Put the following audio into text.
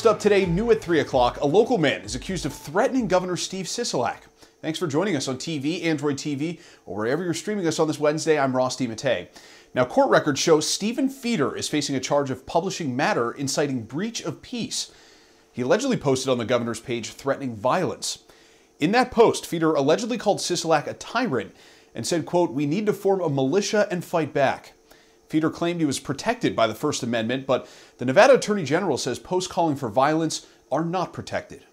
First up today, new at 3 o'clock, a local man is accused of threatening Governor Steve Sisolak. Thanks for joining us on TV, Android TV, or wherever you're streaming us on this Wednesday. I'm Ross DeMattei. Now, court records show Stephen Feeder is facing a charge of publishing matter inciting breach of peace. He allegedly posted on the governor's page threatening violence. In that post, Feeder allegedly called Sisolak a tyrant and said, quote, we need to form a militia and fight back. Feeder claimed he was protected by the First Amendment, but the Nevada Attorney General says posts calling for violence are not protected.